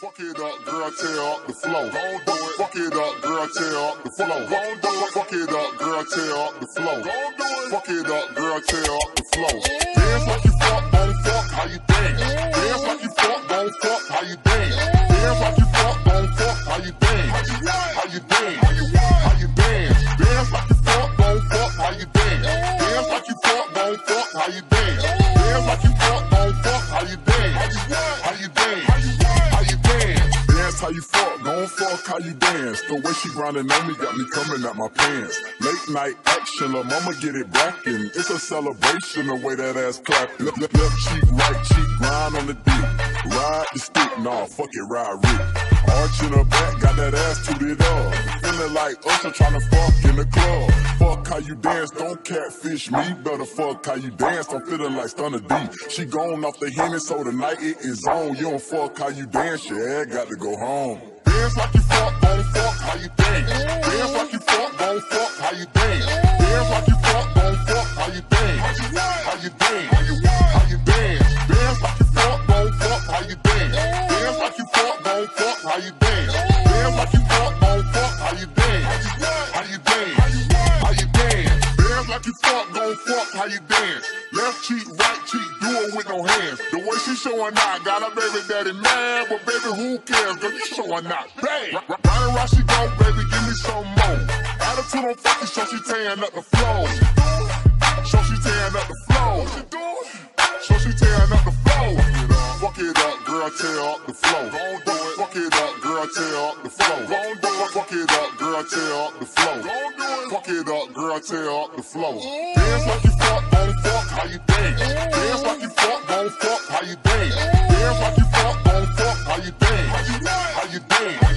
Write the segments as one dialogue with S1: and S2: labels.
S1: Fuck it up, girl, tear up the flow. Don't do it. Fuck it up, girl, tear up the flow. Don't do it. Fuck it up, girl, tear up the flow. Don't do it. Fuck it up, girl, tear up the flow. Dance like you fuck, don't fuck, how you dance? Dance like you fuck, don't fuck, how you dance? Dance like you fuck, don't fuck, how you dance? How you dance? How you fuck,
S2: gon' fuck how you dance. The way she grinding on me got me coming at my pants. Late night action, la mama get it brackin'. It's a celebration the way that ass clapping. Left, left, left cheek, right cheek, grind on the dick. Ride the stick, nah, fuck it, ride Rick. Arch in her back, got that ass tooted up. Feeling like Usher tryna fuck in the club. Fuck how you dance, don't catfish me. Better fuck how you dance, I'm feeling like Stunner D. She gone off the henny, so tonight it is on. You don't fuck how you dance, yeah, got to go home.
S1: Dance like you fuck, don't fuck, how you dance? How you dance? Dance like you fuck, don't fuck, how you dance? How you dance? How you dance? Dance like you fuck, don't fuck, how you dance? Left cheek, right cheek, do it with no hands. The way she showing out, got her baby daddy mad, but baby, who cares? Girl, you showing out bad. Right around she go, baby, give me some more. Attitude on fucking, so she tearing up the flow. So she tearing up the flow. So she tearing up the flow. Fuck it up, girl, tear up the flow. Tear up the flow. Don't do it. Fuck it up, girl, tear up the flow. Don't do it. Fuck it up, girl, tear up the flow. Dance like you fuck, don't fuck, how you dance? Dance like you fuck, don't fuck, how you dance? Dance like you fuck, don't fuck, how you dance? How you dance? How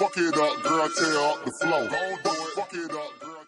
S1: Fuck it up, girl, tear up the flow. Don't do it. Fuck it up, girl.